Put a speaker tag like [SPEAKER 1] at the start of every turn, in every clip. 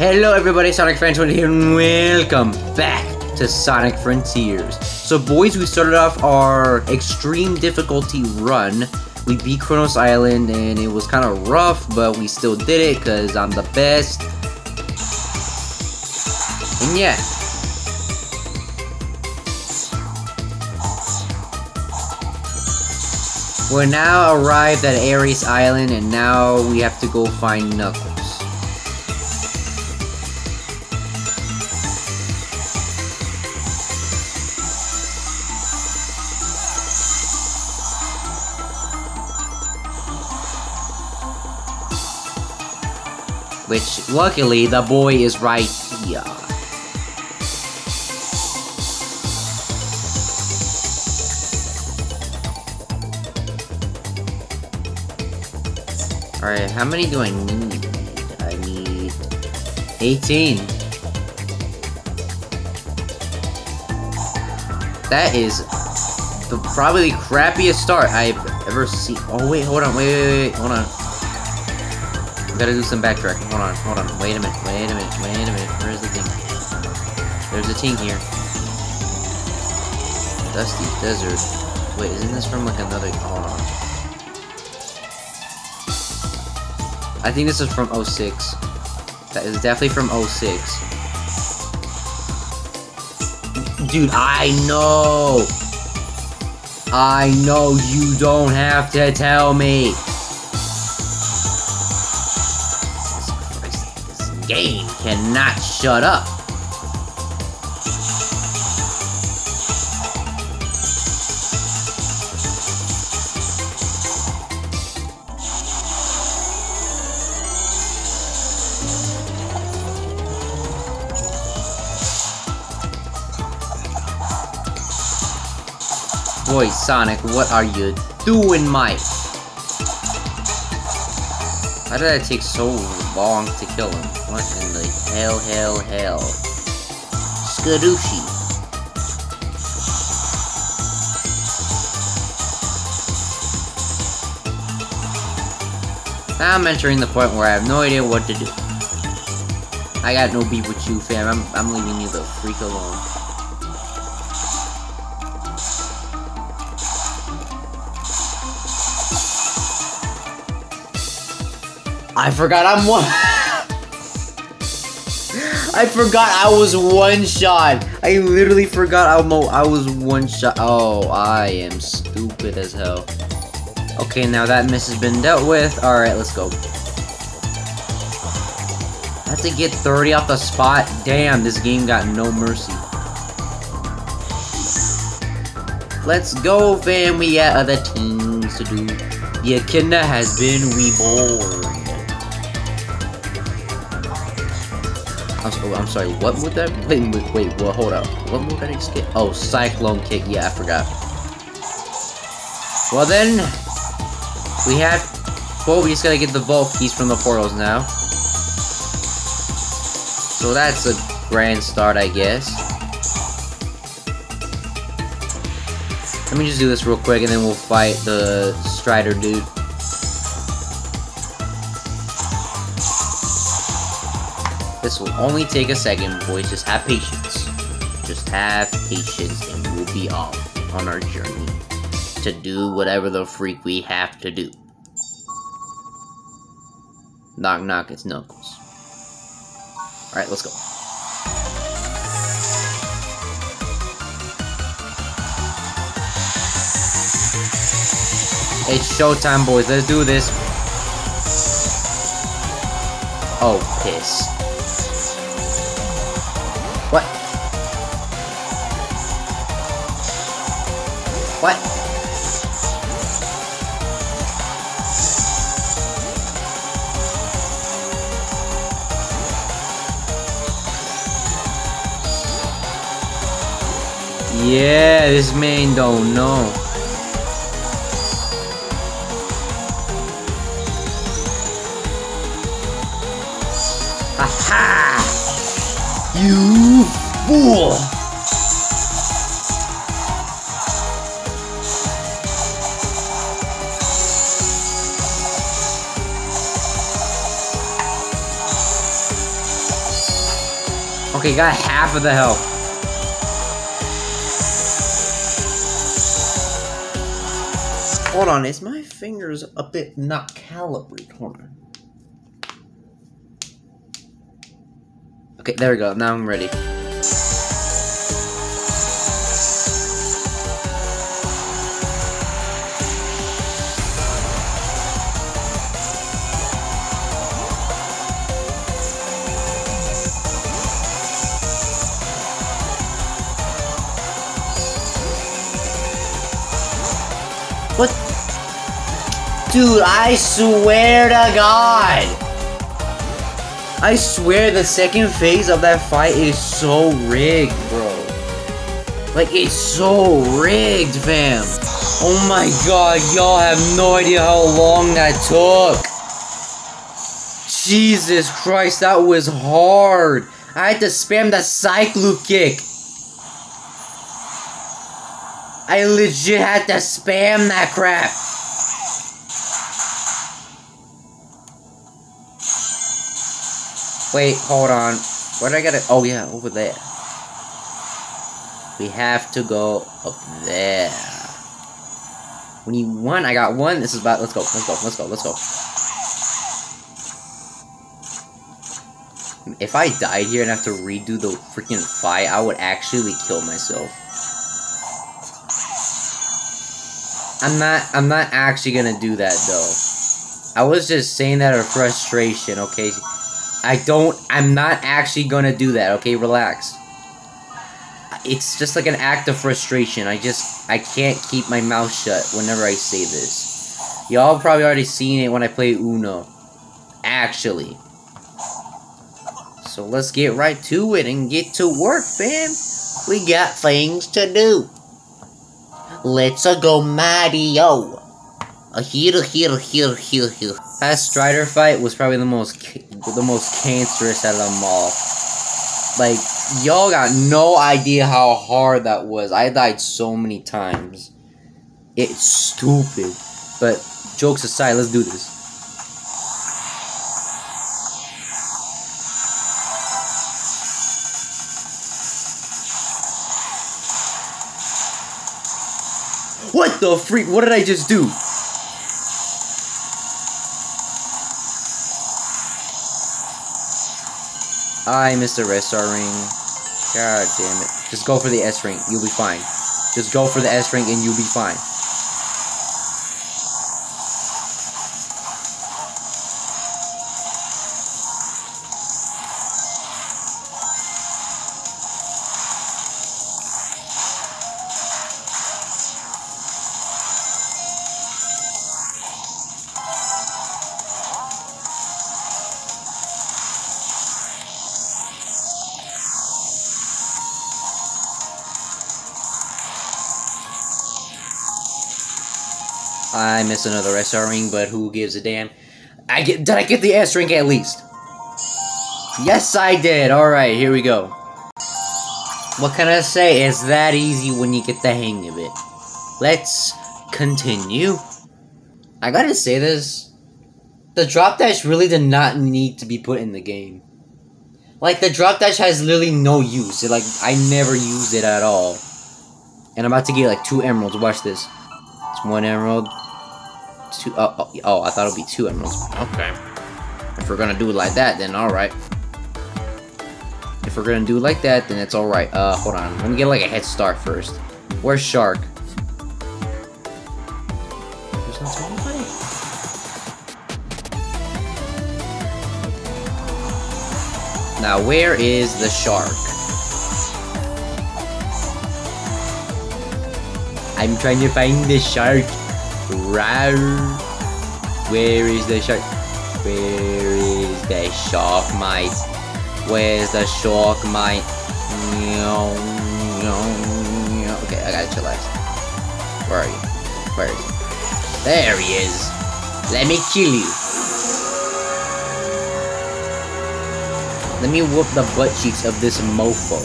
[SPEAKER 1] Hello everybody, Sonic Fans here, and welcome back to Sonic Frontiers. So boys, we started off our extreme difficulty run. We beat Kronos Island, and it was kind of rough, but we still did it, because I'm the best. And yeah. We're now arrived at Ares Island, and now we have to go find Knuckles. Which, luckily, the boy is right here. Alright, how many do I need? I need... 18. That is the probably the crappiest start I've ever seen. Oh wait, hold on, wait, wait, wait, hold on. Gotta do some backtracking. Hold on, hold on. Wait a minute, wait a minute, wait a minute. Where's the thing? There's a thing here. Dusty Desert. Wait, isn't this from like another... Hold on. I think this is from 06. That is definitely from 06. Dude, I know! I know you don't have to tell me! Cannot shut up. Boy, Sonic, what are you doing, Mike? Why did it take so long to kill him? What in the hell, hell, hell? Skadooshi. Now I'm entering the point where I have no idea what to do. I got no beef with you, fam. I'm, I'm leaving you the freak alone. I forgot I'm one. I forgot I was one shot. I literally forgot I'm was one shot. Oh, I am stupid as hell. Okay, now that miss has been dealt with. Alright, let's go. I have to get 30 off the spot. Damn, this game got no mercy. Let's go, fam. We got other things to do. Echidna has been reborn. I'm, sorry, what would that- wait, wait, wait, well, hold up. What would that escape? Oh, Cyclone Kick, yeah, I forgot. Well then, we have, well, we just gotta get the Vault Keys from the portals now. So that's a grand start, I guess. Let me just do this real quick, and then we'll fight the Strider dude. This will only take a second, boys. Just have patience. Just have patience, and we'll be off on our journey to do whatever the freak we have to do. Knock knock, it's Knuckles. Alright, let's go. It's showtime, boys. Let's do this. Oh, piss. Yeah, this man don't know. Aha! You fool! Okay, got half of the health. Hold on, is my fingers a bit not calibrated? Hold on. Okay, there we go. Now I'm ready. Dude, I swear to God! I swear the second phase of that fight is so rigged, bro. Like, it's so rigged, fam. Oh my god, y'all have no idea how long that took. Jesus Christ, that was hard. I had to spam the Cyclone kick. I legit had to spam that crap. Wait, hold on. Where did I get it? Oh yeah, over there. We have to go up there. We need one. I got one. This is about. Let's go. Let's go. Let's go. Let's go. If I died here and have to redo the freaking fight, I would actually kill myself. I'm not. I'm not actually gonna do that though. I was just saying that out of frustration. Okay. I don't, I'm not actually gonna do that, okay? Relax. It's just like an act of frustration. I just, I can't keep my mouth shut whenever I say this. Y'all probably already seen it when I play Uno. Actually. So let's get right to it and get to work, fam. We got things to do. Let's -a go Mario. A here, here, here, here, here. That Strider fight was probably the most the most cancerous out of them all. Like, y'all got no idea how hard that was. I died so many times. It's stupid. But, jokes aside, let's do this. What the freak? What did I just do? I missed a red star ring. God damn it. Just go for the S ring. You'll be fine. Just go for the S ring and you'll be fine. Another SR ring, but who gives a damn? I get did I get the S ring at least? Yes, I did. All right, here we go. What can I say? It's that easy when you get the hang of it. Let's continue. I gotta say this. The drop dash really did not need to be put in the game. Like, the drop dash has literally no use. It, like, I never used it at all. And I'm about to get, like, two emeralds. Watch this. It's one emerald. Two. Oh, oh, oh, I thought it would be two emeralds. Okay. If we're gonna do it like that, then alright. If we're gonna do it like that, then it's alright. Uh, hold on. Let me get, like, a head start first. Where's Shark? Now, where is the shark? I'm trying to find the shark. Rawr. Where is the shark? Where is the shark, mate? Where's the shark, mate? Meow, meow, meow. Okay, I gotta chillax. Where are you? Where is he? There he is. Let me kill you. Let me whoop the butt cheeks of this mofo.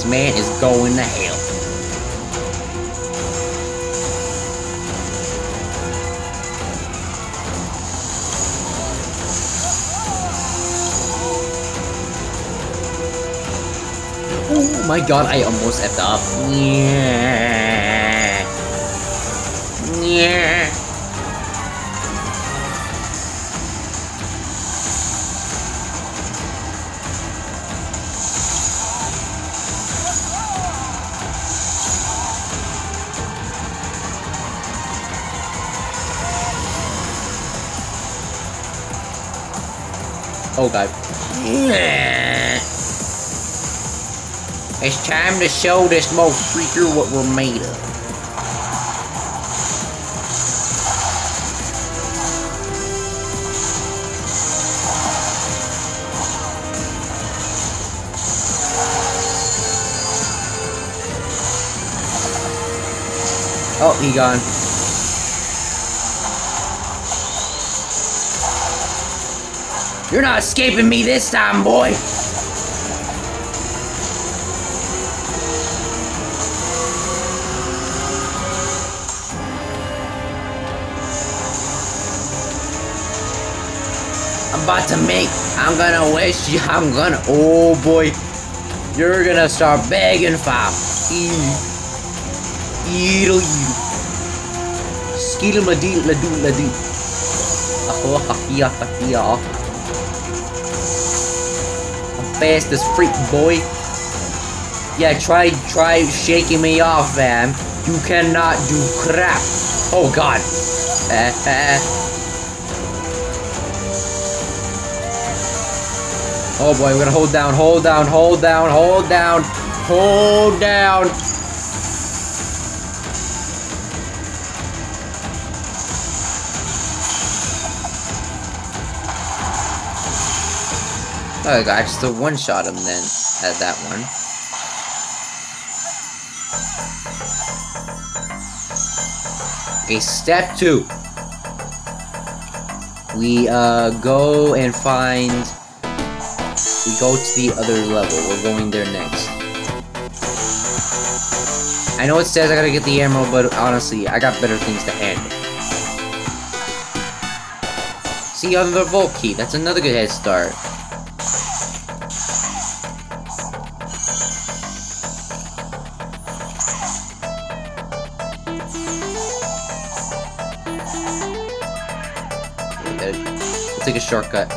[SPEAKER 1] This man is going to hell. Oh my god, I almost effed up. Yeah. Yeah. Oh god. It's time to show this mo freaker what we're made of. Oh, he gone. You're not escaping me this time, boy! I'm about to make, I'm gonna wish you, I'm gonna, oh boy. You're gonna start begging for Eat. Eedle. Skeedle ma dee la doo la ya ha ya. I'm fast as freak boy. Yeah, try try shaking me off, man. You cannot do crap. Oh god. Oh boy, we're gonna hold down, hold down, hold down, hold down, hold down. Oh, I just one shot him then at that one. Okay, step two. We uh go and find we go to the other level. We're going there next. I know it says I gotta get the emerald, but honestly, I got better things to handle. See, another vault key. That's another good head start. Take a shortcut.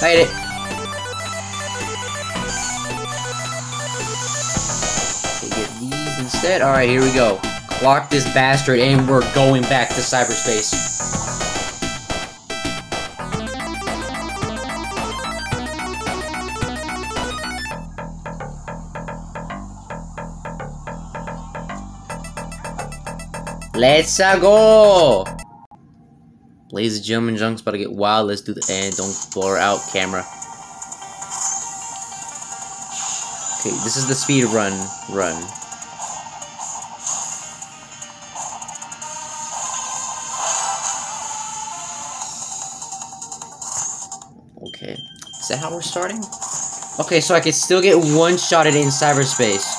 [SPEAKER 1] Made it. Okay, get these instead. Alright, here we go. Clock this bastard and we're going back to cyberspace. Let's go! Ladies and gentlemen, Junk's about to get wild. Let's do the and don't blur out camera. Okay, this is the speed run run. Okay. Is that how we're starting? Okay, so I can still get one-shotted in cyberspace.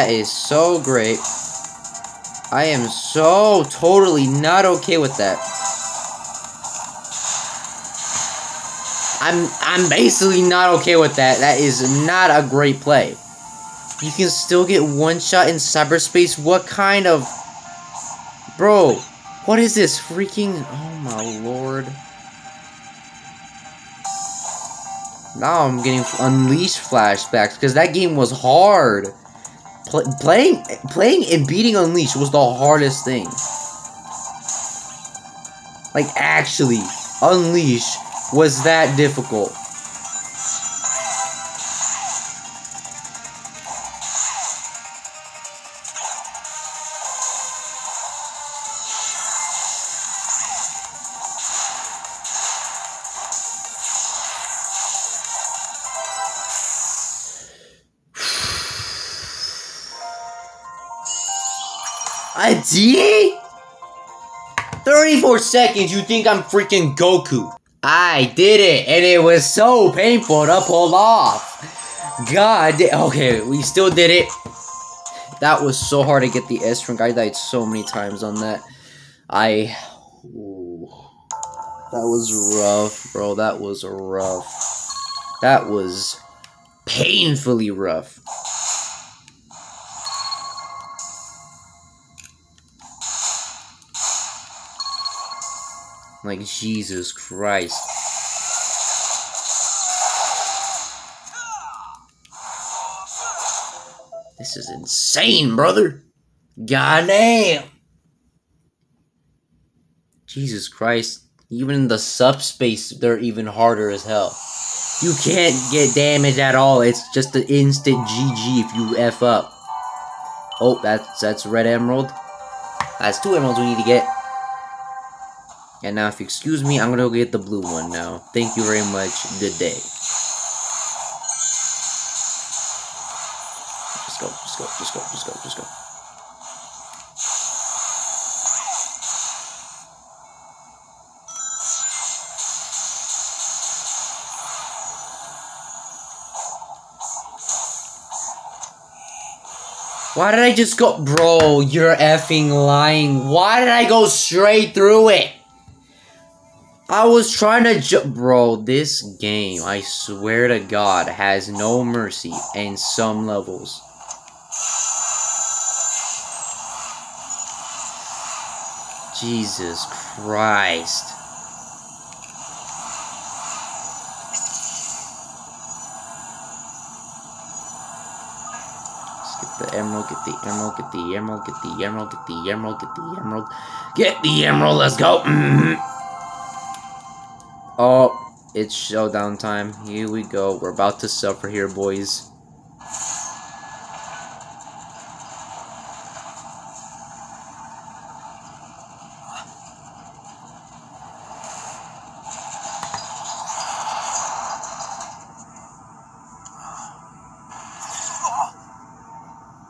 [SPEAKER 1] That is so great. I am so totally not okay with that. I'm I'm basically not okay with that. That is not a great play. You can still get one shot in cyberspace. What kind of Bro, what is this freaking Oh my lord. Now I'm getting unleashed flashbacks because that game was hard. Pl playing playing and beating Unleashed was the hardest thing. Like actually, Unleash was that difficult. D? 34 seconds, you think I'm freaking Goku. I did it, and it was so painful to pull off. God, okay, we still did it. That was so hard to get the S rank. I died so many times on that. I... Ooh, that was rough, bro. That was rough. That was painfully rough. Like, Jesus Christ. This is insane, brother. Goddamn. Jesus Christ. Even in the subspace, they're even harder as hell. You can't get damage at all. It's just an instant GG if you F up. Oh, that's, that's red emerald. That's two emeralds we need to get. And now, if you excuse me, I'm gonna go get the blue one now. Thank you very much. Good day. Just go, just go, just go, just go, just go. Why did I just go- Bro, you're effing lying. Why did I go straight through it? I was trying to ju- Bro, this game, I swear to God, has no mercy in some levels. Jesus Christ. Let's get the emerald, get the emerald, get the emerald, get the emerald, get the emerald, get the emerald. Get the emerald, let's go! Mm -hmm. Oh, it's showdown time. Here we go. We're about to suffer here, boys.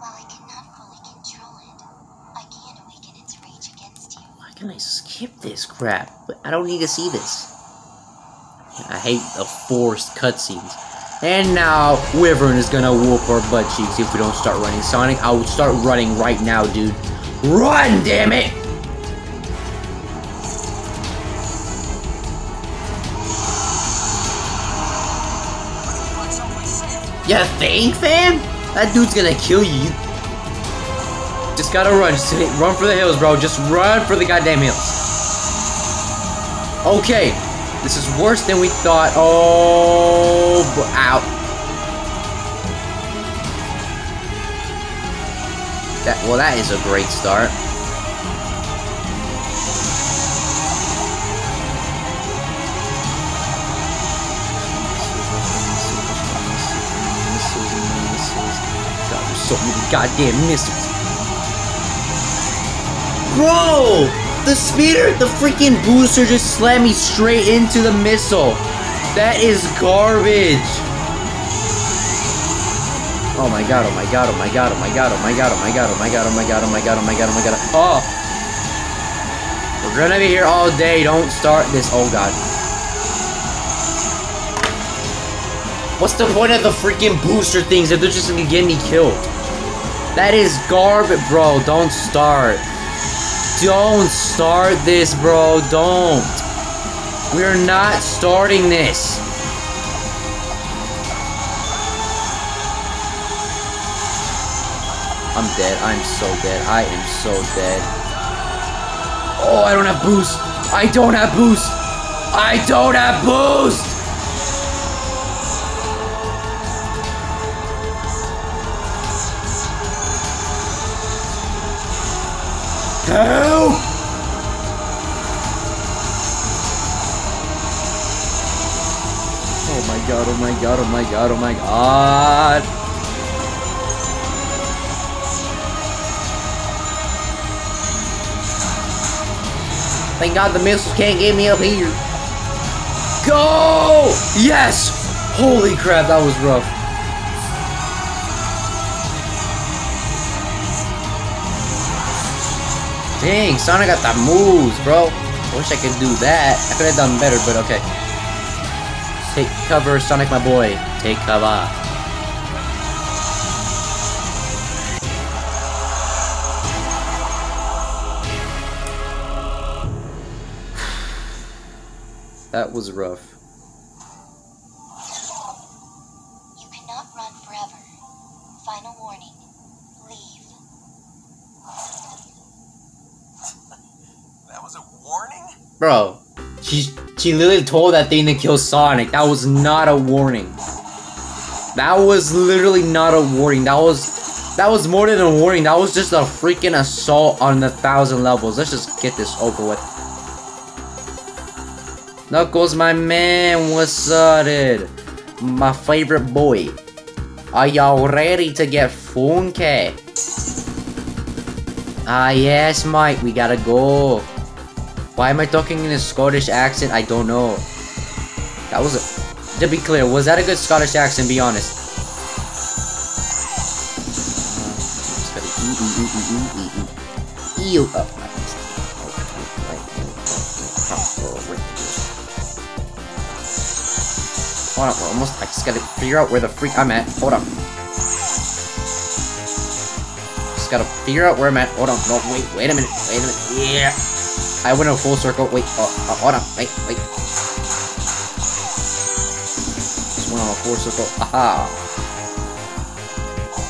[SPEAKER 2] While I cannot fully control it, I can awaken its rage against you.
[SPEAKER 1] Why can I skip this crap? I don't need to see this. Hate the forced cutscenes. And now, Wyvern is gonna whoop our butt cheeks if we don't start running. Sonic, I would start running right now, dude. Run, damn it! You think, fam? That dude's gonna kill you. You Just gotta run. Just run for the hills, bro. Just run for the goddamn hills. Okay. This is worse than we thought. Oh, ow. That, well, that is a great start. God, there's so many goddamn missiles. Bro! The speeder, the freaking booster just slammed me straight into the missile. That is garbage. Oh my god, oh my god, oh my god, oh my god, oh my god, oh my god, oh my god, oh my god, oh my god, oh my god, oh my god. Oh! We're gonna be here all day. Don't start this. Oh god. What's the point of the freaking booster things if they're just gonna get me killed? That is garbage, bro. Don't start. Don't start this, bro. Don't. We're not starting this. I'm dead. I'm so dead. I am so dead. Oh, I don't have boost. I don't have boost. I don't have boost. Ah! Oh my god, oh my god, oh my god, oh my god. Thank god the missiles can't get me up here. Go! Yes! Holy crap, that was rough. Dang, Sonic got the moves, bro. I wish I could do that. I could have done better, but okay. Take cover, Sonic, my boy. Take cover. That was rough.
[SPEAKER 2] You cannot run forever. Final warning. Leave.
[SPEAKER 3] That was a warning?
[SPEAKER 1] Bro, she, she literally told that thing to kill Sonic. That was not a warning. That was literally not a warning. That was that was more than a warning. That was just a freaking assault on the thousand levels. Let's just get this over with. Knuckles, my man, what's up, dude? My favorite boy. Are y'all ready to get funky? Ah, yes, Mike, we gotta go. Why am I talking in a Scottish accent? I don't know. That was a... To be clear, was that a good Scottish accent? Be honest. Oh, Hold on, we're almost... I just gotta figure out where the freak I'm at. Hold on. Just gotta figure out where I'm at. Hold on. No, wait. Wait a minute. Wait a minute. Yeah. I went a full circle. Wait. Oh, oh, hold on. Wait. Wait. Just went on a full circle. Aha.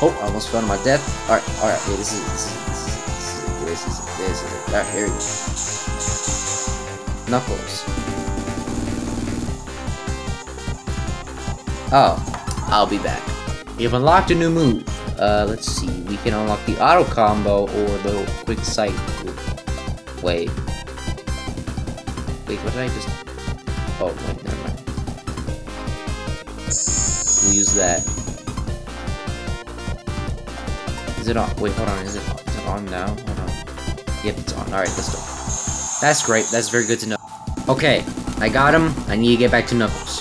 [SPEAKER 1] Oh, I almost fell to my death. Alright. Alright. Wait. This is... This is... This is... This is... This is... it. Alright. Here we go. Knuckles. Oh, I'll be back. Have unlocked a new move. Uh, let's see. We can unlock the auto combo or the quick sight. Wait. Wait, what did I just... Oh, wait, never mind. We'll use that. Is it on? Wait, hold on. Is it, is it on now? Hold on. Yep, it's on. Alright, let's go. That's great. That's very good to know. Okay, I got him. I need to get back to Knuckles.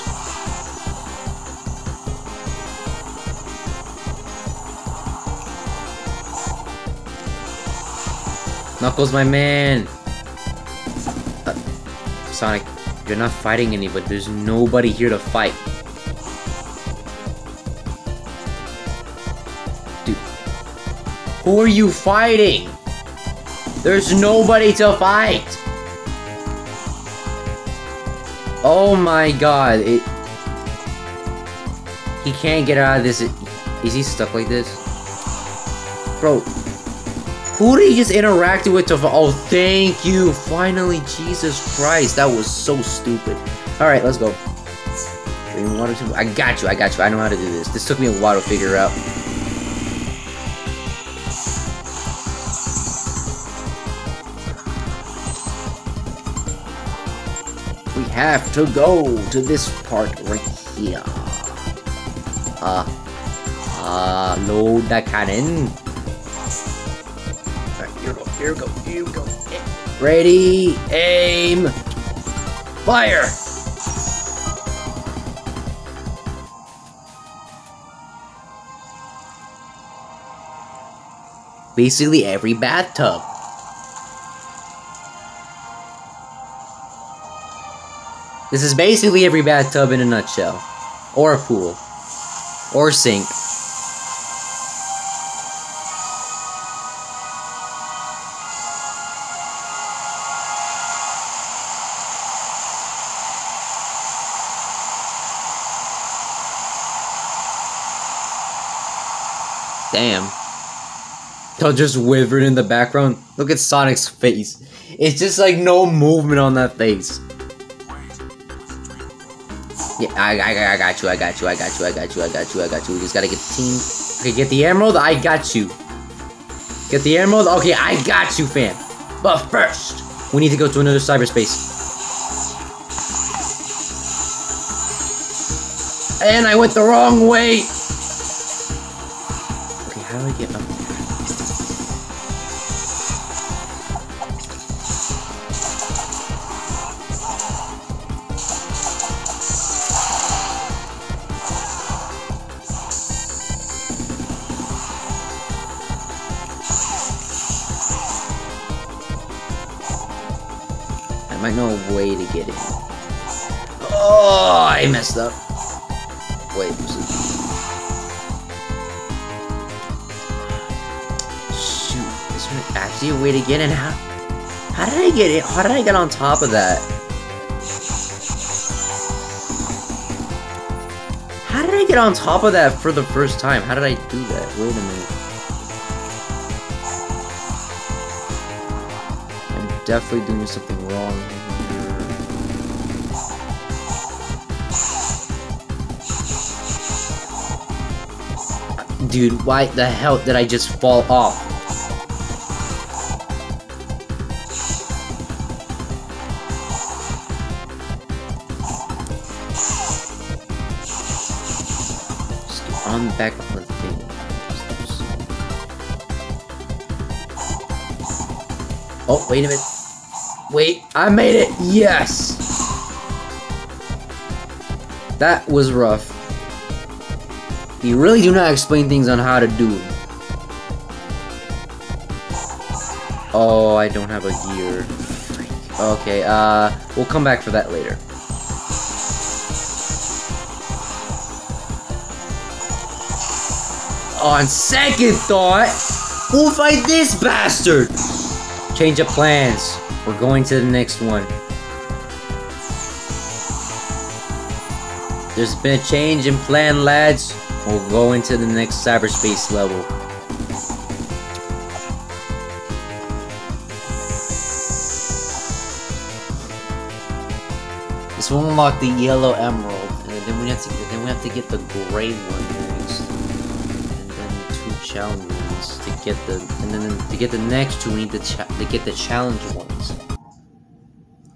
[SPEAKER 1] Knuckles, my man! Sonic, you're not fighting anybody. There's nobody here to fight. Dude. Who are you fighting? There's nobody to fight! Oh my god, it... He can't get out of this. Is he stuck like this? Bro, who did he just interacted with Oh, thank you! Finally, Jesus Christ, that was so stupid. Alright, let's go. I got you, I got you, I know how to do this. This took me a while to figure out. We have to go to this part right here. Uh, uh, load the cannon. Here we go, here we go. Ready, aim, fire! Basically every bathtub. This is basically every bathtub in a nutshell. Or a pool. Or sink. Damn. They'll just wyvern in the background. Look at Sonic's face. It's just like no movement on that face. Yeah, I, I, I got you, I got you, I got you, I got you, I got you, I got you. We just gotta get the team. Okay, get the emerald, I got you. Get the emerald, okay, I got you, fam. But first, we need to go to another cyberspace. And I went the wrong way! How do I get up there? I might know a way to get in. Oh, I messed up. Is there actually a way to get in? How, how did I get it? How did I get on top of that? How did I get on top of that for the first time? How did I do that? Wait a minute. I'm definitely doing something wrong here. Dude, why the hell did I just fall off? Wait a minute. Wait, I made it! Yes! That was rough. You really do not explain things on how to do. it. Oh, I don't have a gear. Okay, uh, we'll come back for that later. On second thought, we'll fight this bastard! Change of plans. We're going to the next one. There's been a change in plan, lads. We'll go into the next cyberspace level. This will unlock the yellow emerald, and then we have to then we have to get the gray one next, and then two challenge ones to get the and then to get the next two we need to, to get the challenge ones.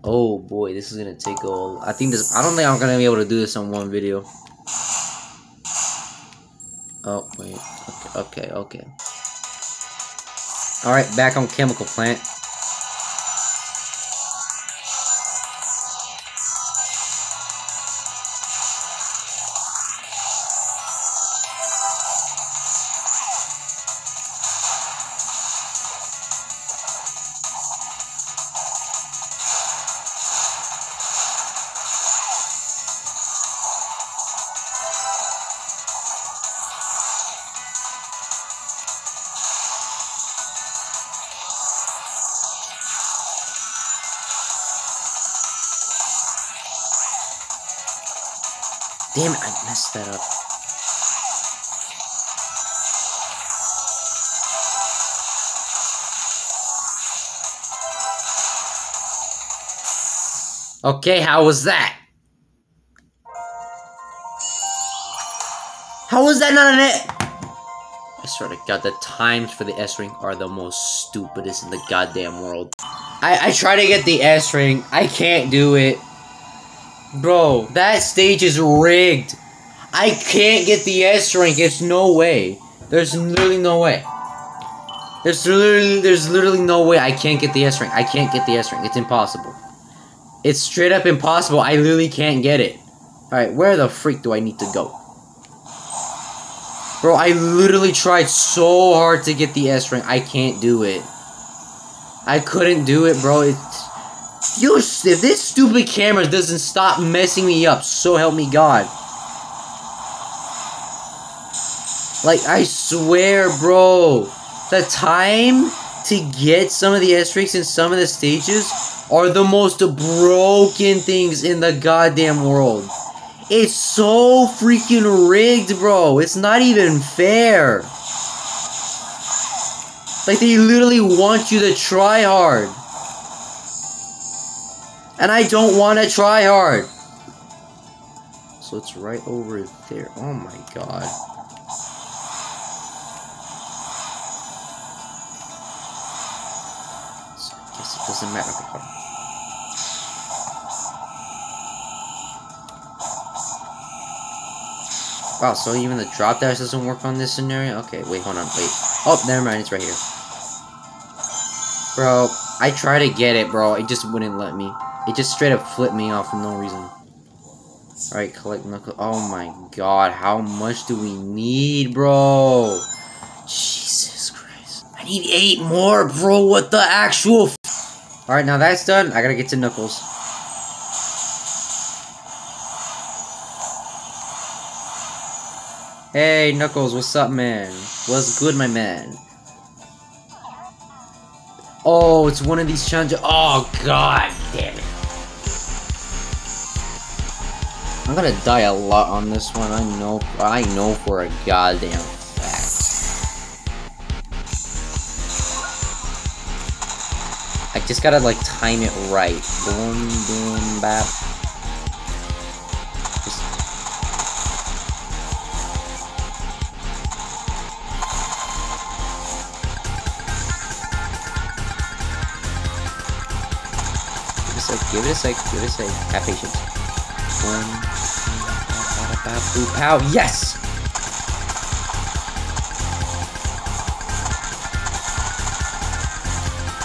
[SPEAKER 1] Oh boy, this is gonna take all. I think this. I don't think I'm gonna be able to do this on one video. Oh wait. Okay. Okay. Okay. All right, back on chemical plant. Damn it, I messed that up. Okay, how was that? How was that not an it? I swear to god, the times for the S ring are the most stupidest in the goddamn world. I, I try to get the S ring, I can't do it. Bro, that stage is rigged. I can't get the S rank. It's no way. There's literally no way. There's literally there's literally no way I can't get the S rank. I can't get the S rank. It's impossible. It's straight up impossible. I literally can't get it. Alright, where the freak do I need to go? Bro, I literally tried so hard to get the S rank. I can't do it. I couldn't do it, bro. It's you, if this stupid camera doesn't stop messing me up, so help me God. Like, I swear, bro, the time to get some of the S-Ranks in some of the stages are the most broken things in the goddamn world. It's so freaking rigged, bro. It's not even fair. Like they literally want you to try hard. And I don't want to try hard. So it's right over there. Oh my god. So I guess it doesn't matter. Wow, so even the drop dash doesn't work on this scenario? Okay, wait, hold on, wait. Oh, never mind, it's right here. Bro, I try to get it, bro. It just wouldn't let me. It just straight up flipped me off for no reason. Alright, collect knuckle. Oh my god, how much do we need, bro? Jesus Christ. I need eight more, bro. What the actual Alright, now that's done. I gotta get to Knuckles. Hey, Knuckles, what's up, man? What's good, my man? Oh, it's one of these challenges. Oh, god damn it. I'm gonna die a lot on this one. I know, I know for a goddamn fact. I just gotta like time it right. Boom, boom, bap. Give it a sec, give it a sec. Have patience. Boop, pow. Yes!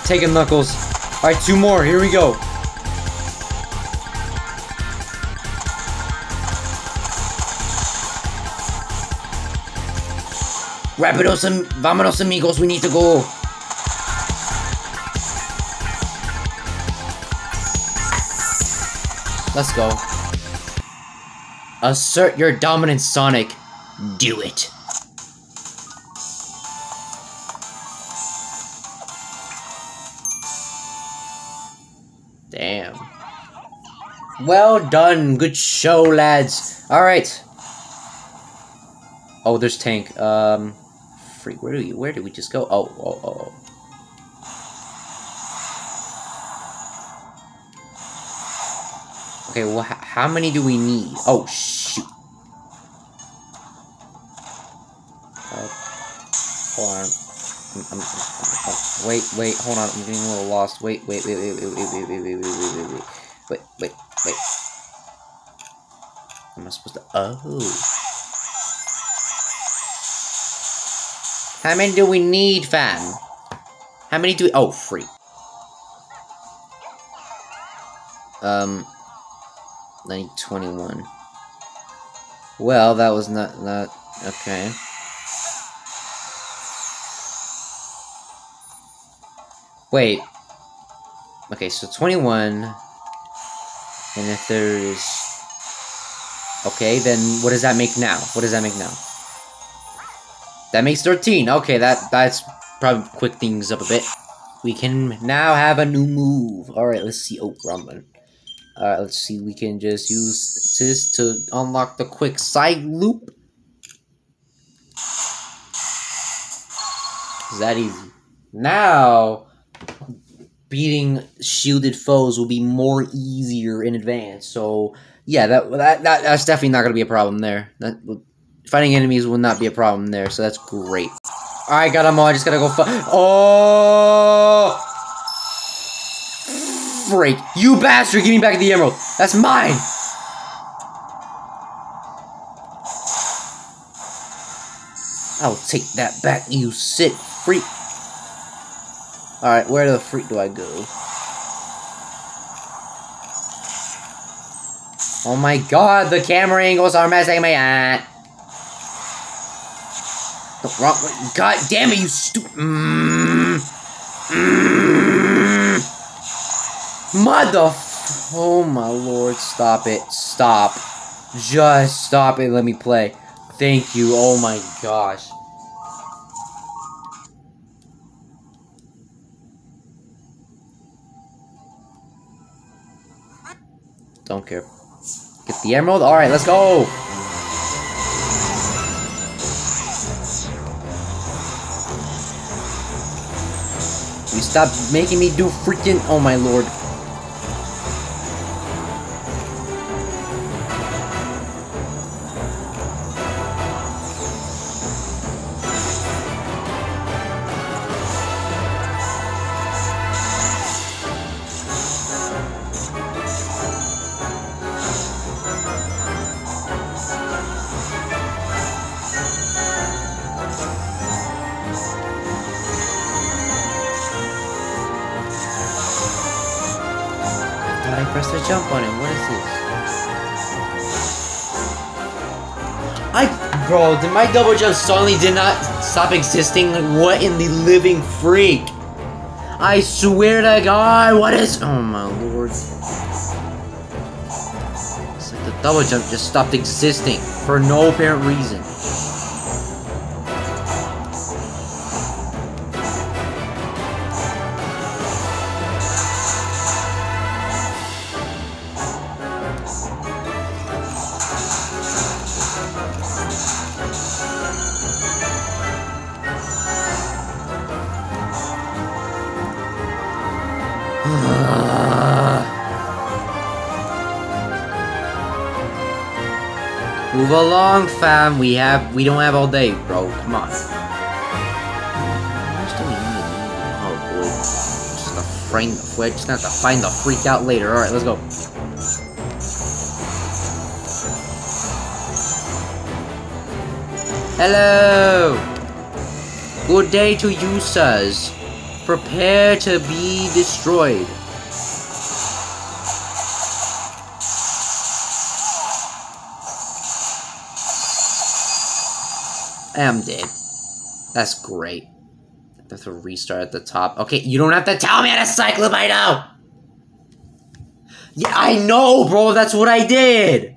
[SPEAKER 1] Taking Knuckles. Alright, two more. Here we go. Rapidos, am- vámonos amigos, we need to go. Let's go. Assert your dominance, Sonic. Do it. Damn. Well done. Good show, lads. Alright. Oh, there's Tank. Um, freak. Where do we? Where did we just go? Oh, oh, oh. Okay, well, how many do we need? Oh, shoot. Uh, hold on. I'm, I'm, I'm- wait, wait, hold on. I'm getting a little lost. Wait, wait, wait, wait, wait, wait, wait, wait, wait, wait, wait, wait, wait. Wait, wait, wait. Am I supposed to? Oh. How many do we need, fam? How many do we? Oh, free. Um. I need 21. Well, that was not, not, okay. Wait. Okay, so 21. And if there's... Okay, then what does that make now? What does that make now? That makes 13. Okay, that that's probably quick things up a bit. We can now have a new move. Alright, let's see. Oh, button. Alright, let's see. We can just use this to unlock the quick Cyloop. Is that easy? Now, beating shielded foes will be more easier in advance. So, yeah, that that, that that's definitely not going to be a problem there. That fighting enemies will not be a problem there. So that's great. All right, got them all. I just gotta go. Fi- oh, freak! You bastard! Give me back the emerald. That's mine. I'll take that back, you sick freak. Alright, where the freak do I go? Oh my god, the camera angles are messing me up. The wrong way. God damn it, you stupid. Mm. Mm. Mother. Oh my lord, stop it. Stop. Just stop it. Let me play. Thank you. Oh my gosh. Don't care. Get the emerald? Alright, let's go! You stop making me do freaking. Oh my lord. My double jump suddenly did not stop existing? Like, what in the living freak? I swear to God, what is? Oh my lord! It's like the double jump just stopped existing for no apparent reason. Fam. We have we don't have all day, bro. Come on. Oh boy. Just to find we're just gonna have to find the freak out later. Alright, let's go. Hello! Good day to you, sirs. Prepare to be destroyed. Eh, I'm dead. That's great. That's a restart at the top. Okay, you don't have to tell me how to cycle I know! Yeah, I know, bro! That's what I did!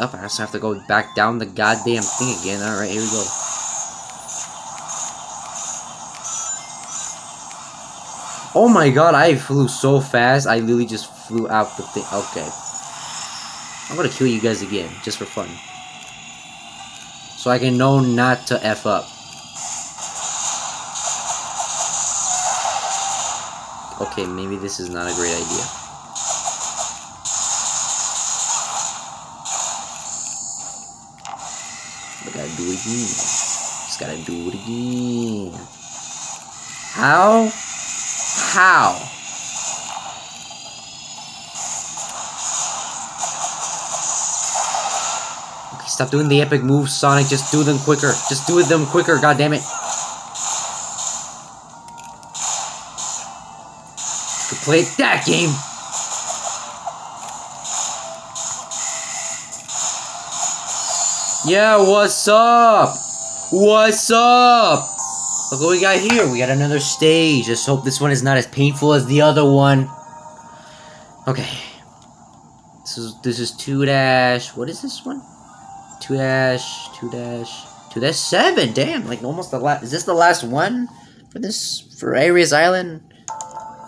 [SPEAKER 1] Up, I just have to go back down the goddamn thing again. Alright, here we go. Oh my god, I flew so fast, I literally just flew out the thing. Okay. I'm gonna kill you guys again, just for fun. So I can know not to F up. Okay, maybe this is not a great idea. But gotta do it again. Just gotta do it again. How? How? Stop doing the epic moves, Sonic. Just do them quicker. Just do them quicker, God damn it! Could play that game. Yeah, what's up? What's up? Look what we got here. We got another stage. Just hope this one is not as painful as the other one. Okay. This is this is two dash. What is this one? Two dash. Two dash. Two dash seven. Damn, like almost the last. Is this the last one for this for Ares Island?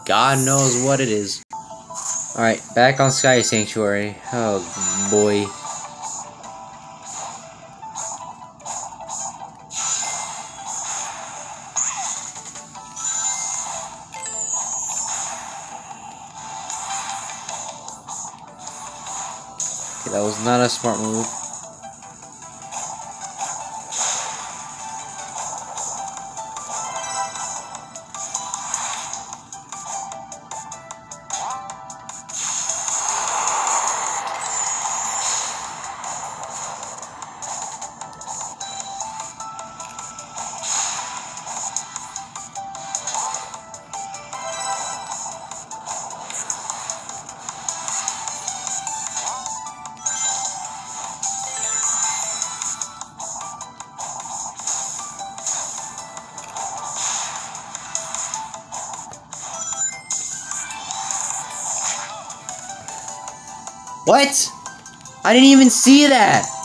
[SPEAKER 1] God knows what it is. All right, back on Sky Sanctuary. Oh boy. Okay, that was not a smart move. What? I didn't even see that.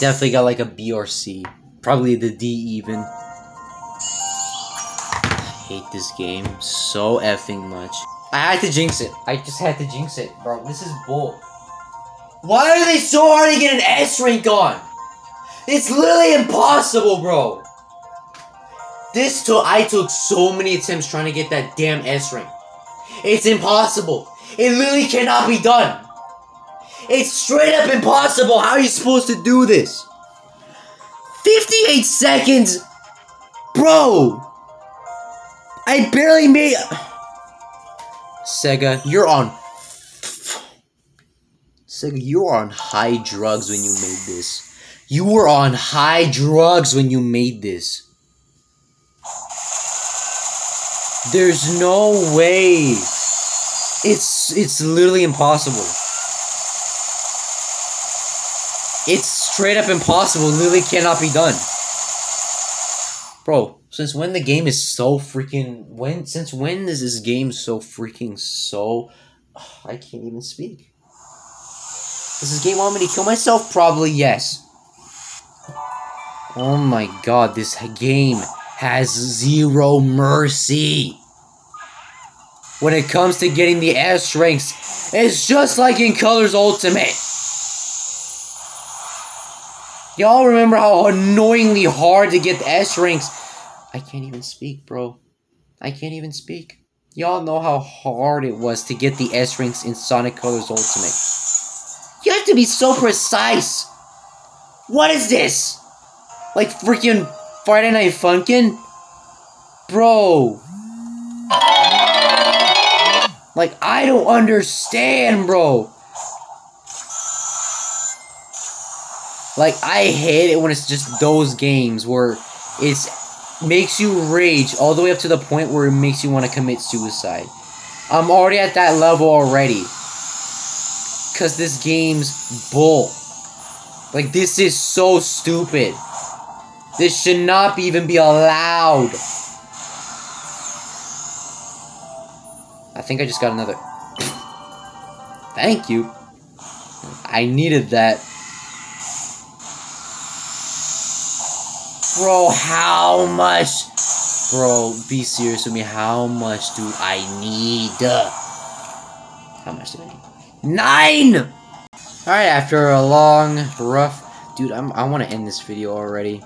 [SPEAKER 1] Definitely got like a B or C. Probably the D even. I hate this game so effing much. I had to jinx it. I just had to jinx it, bro. This is bull. Why are they so hard to get an S rank on? It's literally impossible, bro. This took I took so many attempts trying to get that damn S rank. It's impossible. It literally cannot be done. It's straight up impossible. How are you supposed to do this? 58 seconds? Bro! I barely made. Sega, you're on. Sega, you were on high drugs when you made this. You were on high drugs when you made this. There's no way. It's it's literally impossible. It's straight up impossible. Literally cannot be done. Bro, since when the game is so freaking when since when is this game so freaking so I can't even speak. Does this game want me to kill myself? Probably yes. Oh my god, this game has zero mercy. When it comes to getting the S ranks, it's just like in Colors Ultimate. Y'all remember how annoyingly hard to get the S ranks? I can't even speak, bro. I can't even speak. Y'all know how hard it was to get the S ranks in Sonic Colors Ultimate. You have to be so precise. What is this? Like freaking Friday Night Funkin'? Bro. Like, I don't understand, bro. Like, I hate it when it's just those games where it's makes you rage all the way up to the point where it makes you want to commit suicide. I'm already at that level already. Cause this game's bull. Like this is so stupid. This should not even be allowed. I think I just got another. Thank you. I needed that. Bro, how much? Bro, be serious with me. How much do I need? How much do I need? Nine! Alright, after a long, rough... Dude, I'm, I want to end this video already.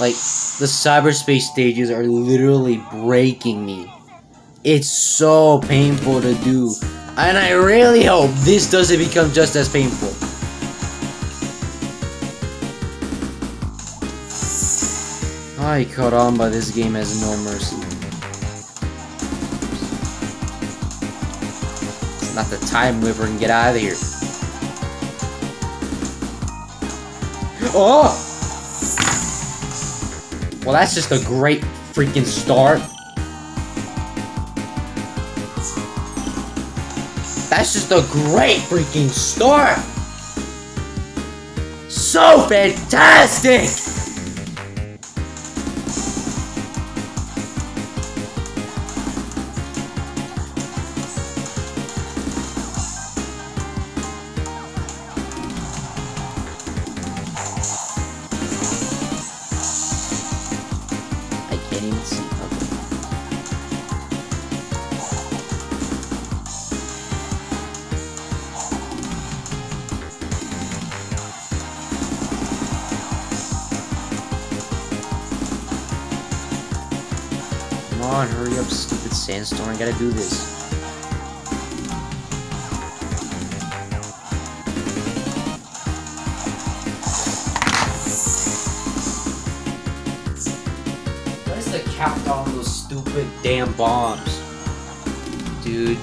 [SPEAKER 1] Like, the cyberspace stages are literally breaking me. It's so painful to do. And I really hope this doesn't become just as painful. I caught on by this game has no mercy. It's not the time liver and get out of here. Oh! Well, that's just a great freaking start. That's just a great freaking start! So fantastic! Gotta do this. What is the countdown on those stupid damn bombs? Dude,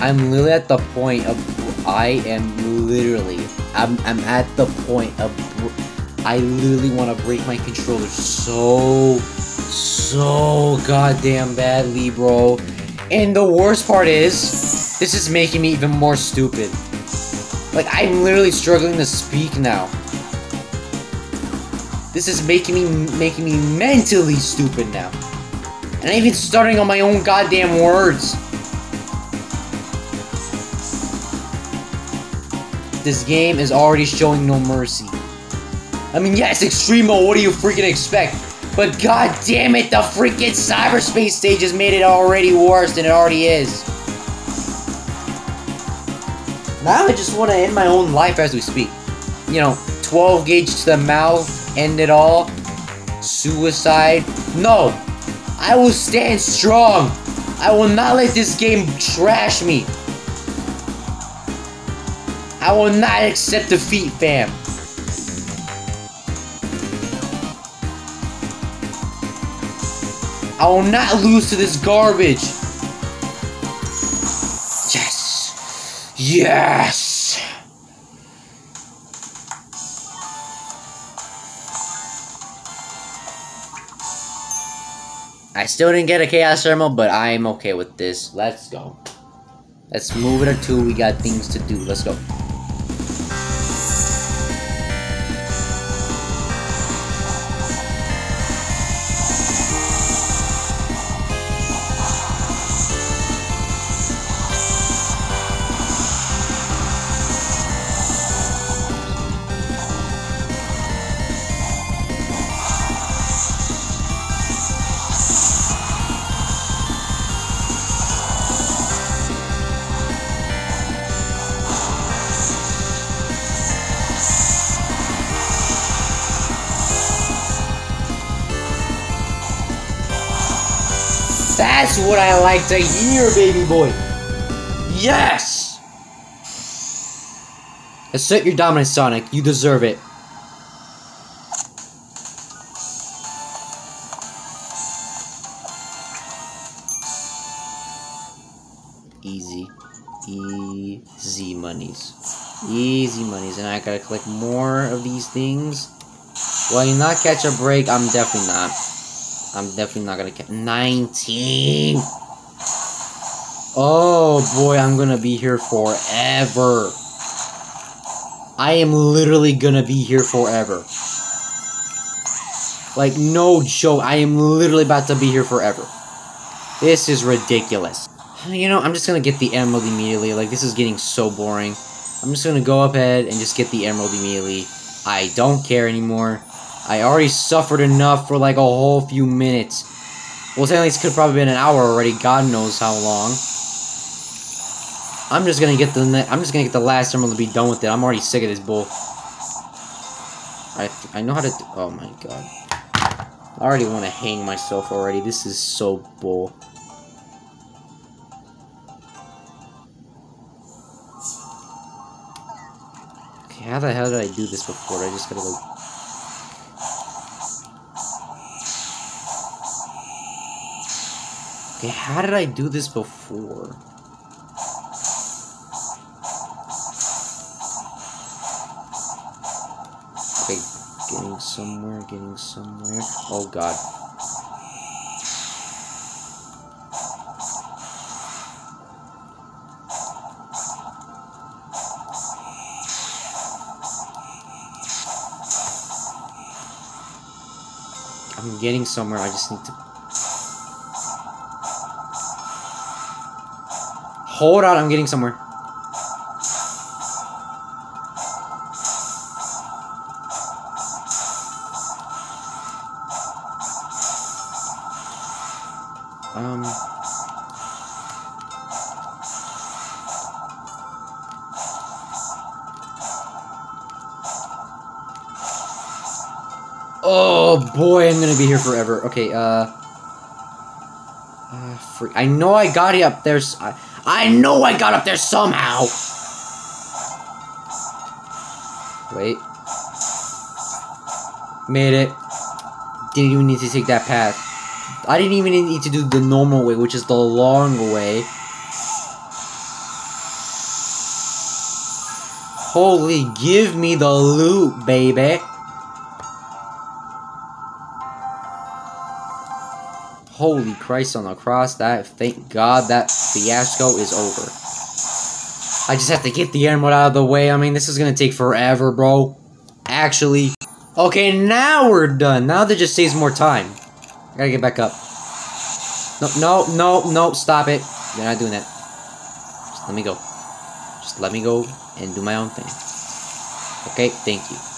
[SPEAKER 1] I'm literally at the point of. I am literally. I'm, I'm at the point of. I literally want to break my controller so. So goddamn badly, bro. And the worst part is. This is making me even more stupid. Like, I'm literally struggling to speak now. This is making me making me mentally stupid now. And I'm even starting on my own goddamn words. This game is already showing no mercy. I mean, yeah yes, Extremo, what do you freaking expect? But god damn it, the freaking cyberspace stage has made it already worse than it already is. Now I just want to end my own life as we speak. You know, 12 gauge to the mouth, end it all. Suicide. No! I will stand strong! I will not let this game trash me. I will not accept defeat, fam. I will not lose to this garbage. Yes. Yes. I still didn't get a Chaos Emerald, but I'm okay with this. Let's go. Let's move it or two. We got things to do. Let's go. That's what I like to hear, baby boy. Yes! Assert your dominance, Sonic. You deserve it. Easy. Easy monies. Easy monies. And I gotta collect more of these things. Will you not catch a break? I'm definitely not. I'm definitely not gonna catch 19. Oh boy, I'm gonna be here forever. I am literally gonna be here forever. Like, no joke, I am literally about to be here forever. This is ridiculous. You know, I'm just gonna get the emerald immediately. Like, this is getting so boring. I'm just gonna go up ahead and just get the emerald immediately. I don't care anymore. I already suffered enough for like a whole few minutes. Well, technically, this could probably been an hour already. God knows how long. I'm just gonna get the I'm just gonna get the last emerald to be done with it. I'm already sick of this bull. I I know how to. Oh my god. I already want to hang myself already. This is so bull. Okay, how the hell did I do this before? I just gotta go. Okay, how did I do this before? Okay, getting somewhere, getting somewhere. Oh god. I'm getting somewhere, I just need to Hold on, I'm getting somewhere. Um. Oh boy, I'm gonna be here forever. Okay, uh. uh. I know I got it up there. I, I know I got up there somehow. Wait. Made it. Didn't even need to take that path. I didn't even need to do the normal way, which is the long way. Holy, give me the loot, baby. Holy Christ on the cross, that, thank God that fiasco is over. I just have to get the emerald out of the way. I mean, this is gonna take forever, bro. Actually. Okay, now we're done. Now that just saves more time. I gotta get back up. No, no, no, no, stop it. You're not doing that. Just let me go. Just let me go and do my own thing. Okay, thank you.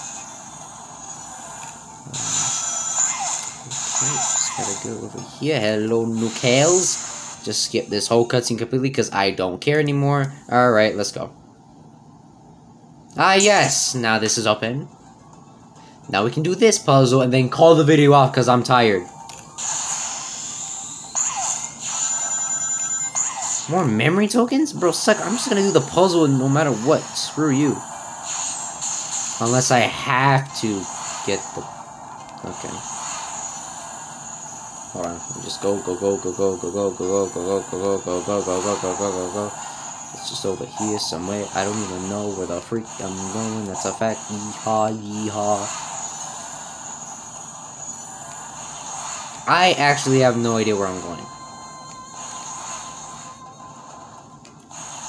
[SPEAKER 1] Go over here. Hello, Knuckles. Just skip this whole cutscene completely because I don't care anymore. Alright, let's go. Ah, yes! Now this is open. Now we can do this puzzle and then call the video off because I'm tired. More memory tokens? Bro, suck. I'm just gonna do the puzzle no matter what. Screw you. Unless I have to get the... Okay. Hold on. Just go, go, go, go, go, go, go, go, go, go, go, go, go, go, go, go, go, go, go, go. It's just over here somewhere. I don't even know where the freak I'm going. That's a fact. Yeehaw, yeehaw. I actually have no idea where I'm going.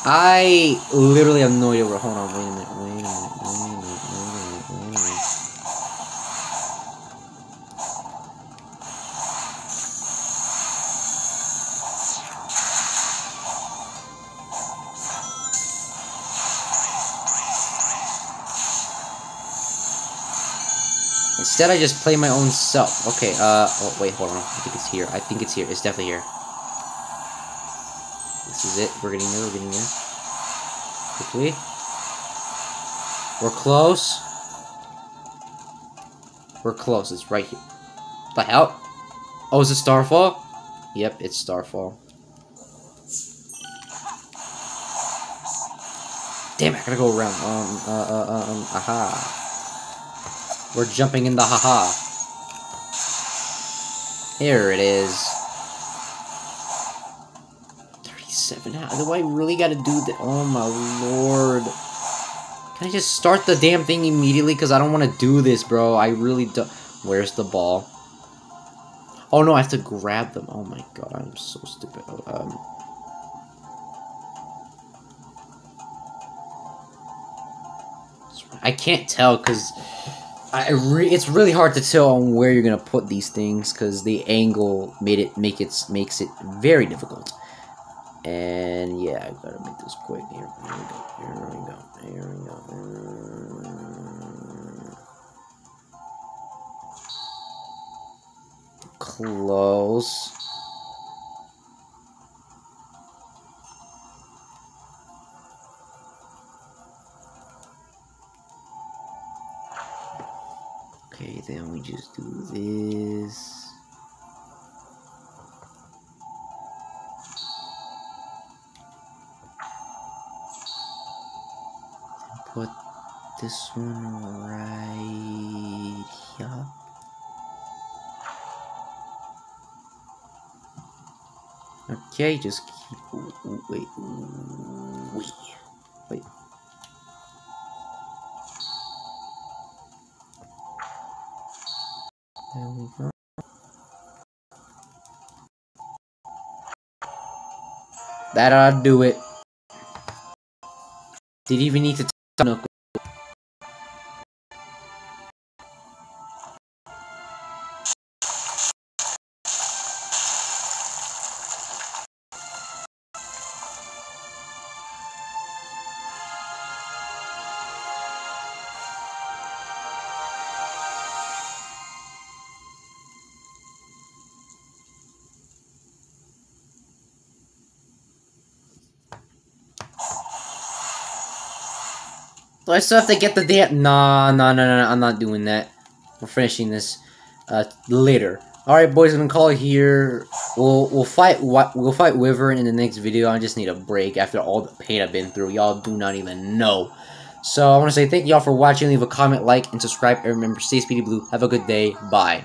[SPEAKER 1] I literally have no idea where. Hold on, wait a minute, wait a minute, wait a minute, wait a minute, wait a minute. Instead, I just play my own self. Okay, uh, oh, wait, hold on. I think it's here. I think it's here. It's definitely here. This is it. We're getting there. We're getting there. Quickly. We're close. We're close. It's right here. The hell? Oh, is it Starfall? Yep, it's Starfall. Damn it, I gotta go around. Um, uh, uh, uh, um, aha. We're jumping in the haha. Here it is. 37. How do I really gotta do that? Oh my lord. Can I just start the damn thing immediately? Because I don't want to do this, bro. I really don't. Where's the ball? Oh no, I have to grab them. Oh my god, I'm so stupid. Um. I can't tell because I re it's really hard to tell on where you're gonna put these things because the angle made it make it makes it very difficult. And yeah, I gotta make this quick. Here, here we go. Here we go. Here we go. Close. Okay, then we just do this. Then put this one right here. Okay, just keep. Wait, That ought to do it. Did even need to tell I still have to get the damn? Nah, nah, nah, nah, I'm not doing that. We're finishing this uh, later. All right, boys, I'm gonna call it here. We'll we'll fight we'll fight Wyvern in the next video. I just need a break after all the pain I've been through. Y'all do not even know. So I want to say thank y'all for watching. Leave a comment, like, and subscribe. And remember, stay speedy blue. Have a good day. Bye.